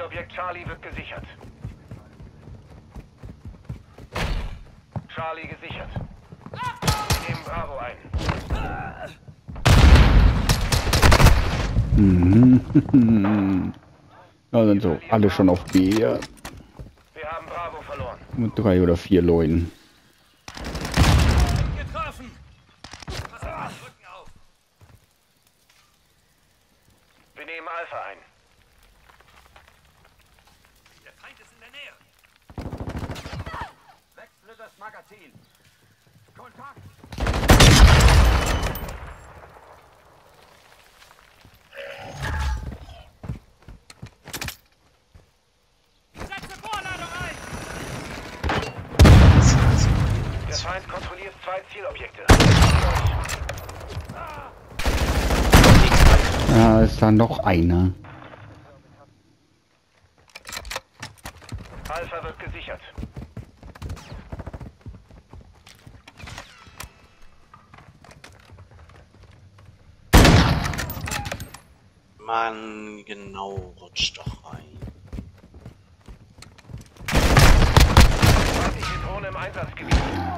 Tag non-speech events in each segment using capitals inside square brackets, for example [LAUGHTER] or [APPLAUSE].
Zielobjekt Charlie wird gesichert. Charlie gesichert. Wir nehmen Bravo ein. Mhm. Da sind so alle schon auf B ja, Wir haben Bravo verloren. mit drei oder vier Leuten. Getroffen! Pass auf, Rücken auf! Wir nehmen Alpha ein. Der Feind ist in der Nähe! Wechsle das Magazin. Kontakt. Setze Vorladung ein! Der Feind kontrolliert zwei Zielobjekte. Ja, ist da noch einer. Alpha wird gesichert. Mann, genau, rutscht doch rein. Feindliche Drohne im Einsatzgebiet.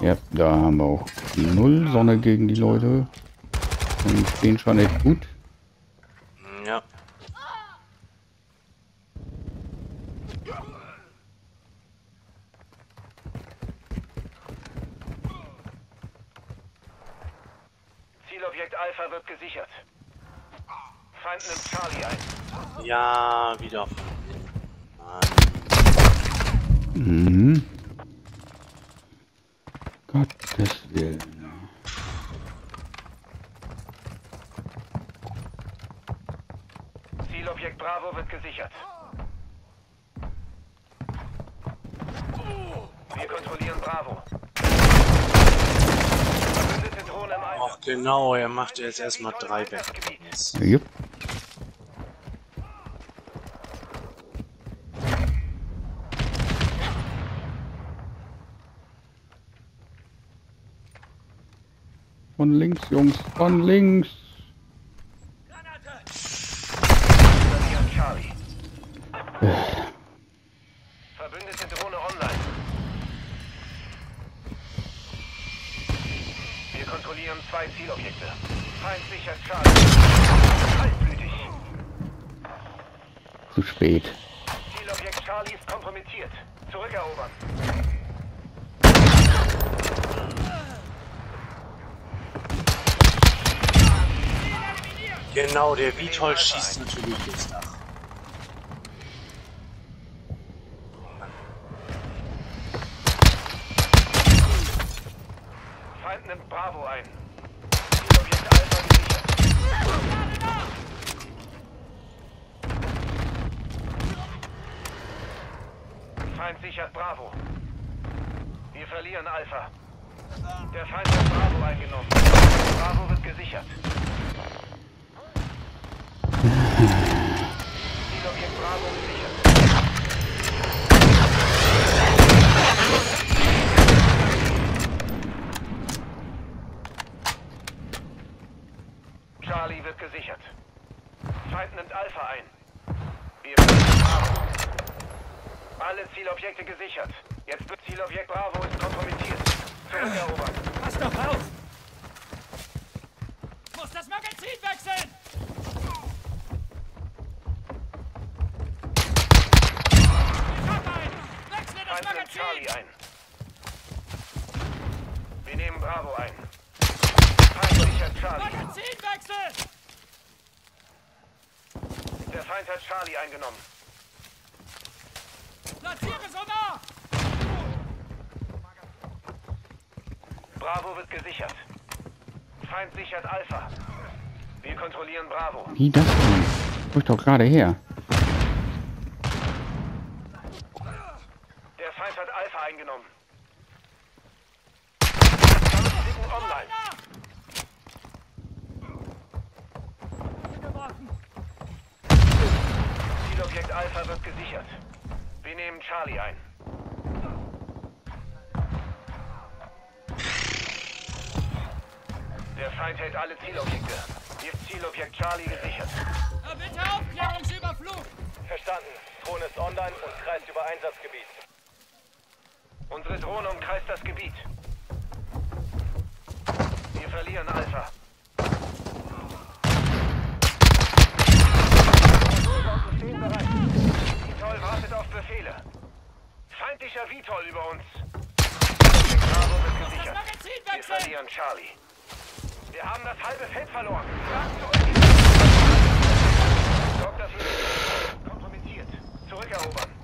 Ja, da haben wir auch Null Sonne gegen die Leute. Und stehen schon echt gut. Ja. Zielobjekt Alpha wird gesichert. Feind nimmt Charlie ein. Ja, wieder. Mann. Mhm. Gottes Willen. Zielobjekt Bravo wird gesichert. Wir kontrollieren Bravo. Ach genau, er macht jetzt erstmal drei weg. Jupp. Von links, Jungs, von links. Granate! Verlieren Charlie. Verbündete Drohne online. Wir kontrollieren zwei Zielobjekte. Feind sichert Charlie. Kaltblütig. Zu spät. Zielobjekt Charlie ist kompromittiert. Zurückerobern. Genau, der Vitol schießt natürlich durchs Dach. Feind nimmt Bravo ein. Zielobjekt Alpha gesichert. Feind sichert Bravo. Wir verlieren Alpha. Der Feind hat Bravo eingenommen. Bravo wird gesichert. Zielobjekt Bravo gesichert. Charlie wird gesichert. Feind nimmt Alpha ein. Wir Bravo. Alle Zielobjekte gesichert. Jetzt wird Zielobjekt Bravo ist kompromittiert. Zurückerobern. Pass doch auf! Muss das Magazin wechseln! Charlie ein. Wir nehmen Bravo ein. Feind sichert Charlie. Magazinwechsel! Der Feind hat Charlie eingenommen. Platziere Sonar! Bravo wird gesichert. Feind sichert Alpha. Wir kontrollieren Bravo. Wie das denn? Wo ich doch gerade her. Der Feind hat Alpha eingenommen. Online. Zielobjekt Alpha wird gesichert. Wir nehmen Charlie ein. Der Feind hält alle Zielobjekte. Jetzt Zielobjekt Charlie gesichert. Bitte Aufklärungsüberflug! Verstanden. Drohne ist online und kreist über Einsatzgebiet. Unsere Drohne umkreist das Gebiet. Wir verlieren Alpha. Vitol wartet auf Befehle. Feindlicher Vitol über uns. Bravo wird gesichert. Wir verlieren Charlie. Wir haben das halbe Feld verloren. Sorgt dafür, kompromittiert. Zurückerobern.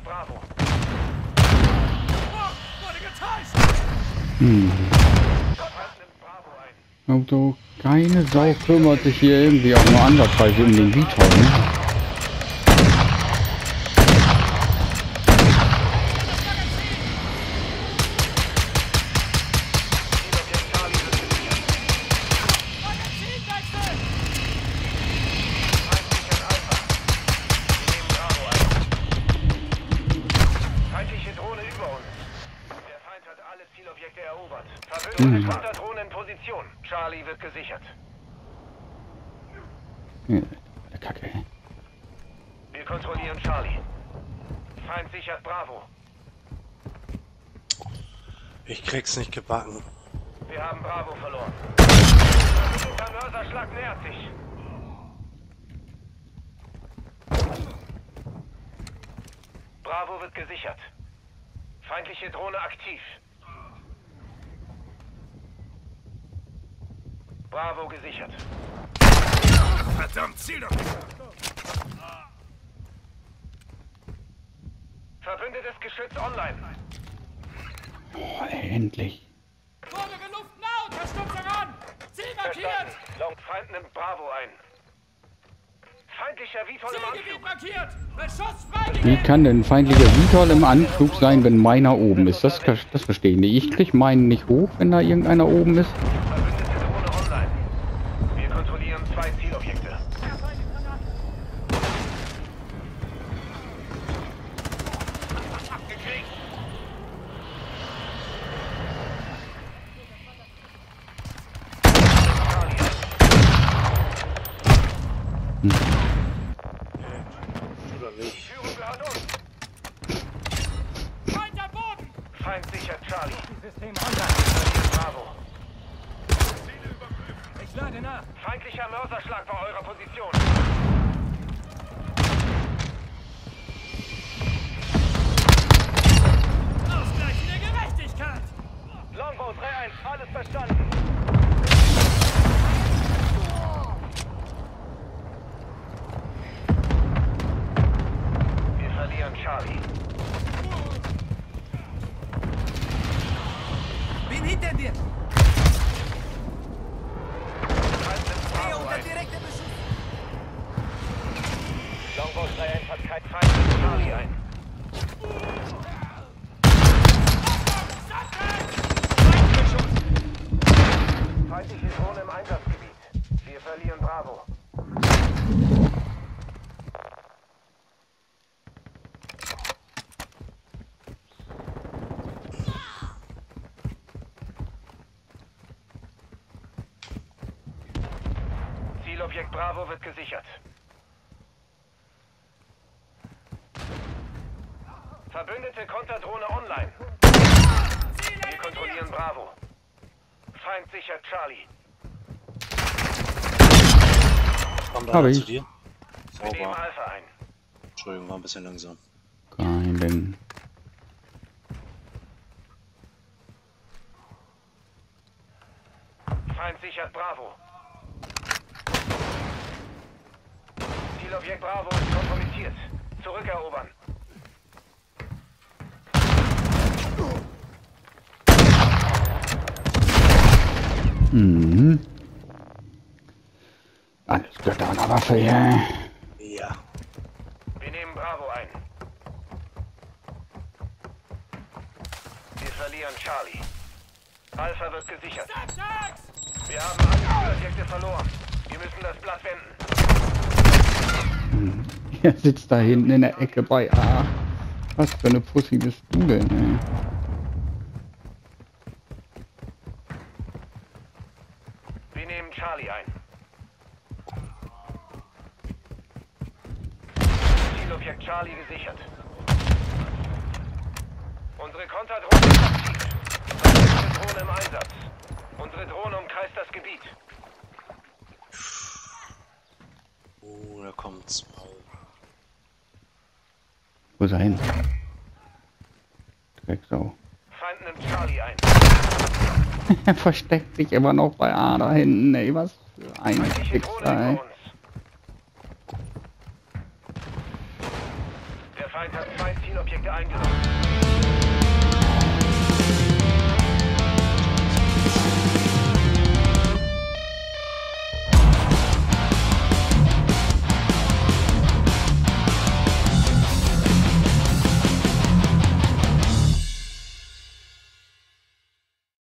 Sichert Bravo. Wurde getäuscht! Nimmt Bravo ein. Keine Sau kümmert sich hier irgendwie auch nur andersweise um den Vitol. Charlie wird gesichert. Ja, Kacke. Wir kontrollieren Charlie. Feind sichert Bravo. Ich krieg's nicht gebacken. Wir haben Bravo verloren. Der Mörserschlag nähert sich. Bravo wird gesichert. Feindliche Drohne aktiv. Bravo gesichert. Verdammt, Ziel doch! Verbündetes Geschütz online. Boah, endlich. Vordere Luft nah! Unterstützung an! Ziel markiert! Long Feind nimmt Bravo ein. Feindlicher Vitol im Anflug. markiert! Beschuss Wie kann denn ein feindlicher Vitol im Anflug sein, wenn meiner oben ist? Das, das verstehe ich nicht. Ich krieg meinen nicht hoch, wenn da irgendeiner oben ist. Verbündete Drohne online. Wir kontrollieren zwei Zielobjekte. Oder nicht? Führung gehört uns. Feind am Boden! Feind sichert Charlie. System Wir online. verlieren Bravo. Ich lade nach! Feindlicher Mörserschlag bei eurer Position. Ausgleich der Gerechtigkeit! Longbow 3-1, alles verstanden. Zielobjekt Bravo wird gesichert. Verbündete Konterdrohne online. Wir kontrollieren Bravo. Feind sichert Charlie. Komm da Hab mal ich. zu dir. Wir nehmen Sauber. Alpha ein. Entschuldigung, war ein bisschen langsam. Keinen. Feind sichert Bravo. Zielobjekt Bravo ist kompromittiert. Zurückerobern. Mhm. Alles Götter an der Waffe, ja. Ja. Wir nehmen Bravo ein. Wir verlieren Charlie. Alpha wird gesichert. Wir haben alle Zielobjekte verloren. Wir müssen das Blatt wenden. Er sitzt da hinten in der Ecke bei A. Was für eine Pussy bist du denn, ey? Wir nehmen Charlie ein. Zielobjekt Charlie gesichert. Unsere Konterdrohne ist aktiv. Unsere Drohne im Einsatz. Unsere Drohne umkreist das Gebiet. Oh, da kommt's. Wo ist er hin? Drecksau. Feind nimmt Charlie ein. [LAUGHS] Er versteckt sich immer noch bei A da hinten, ey. Was für ein Fixer, ey. Der Feind hat zwei Zielobjekte eingenommen.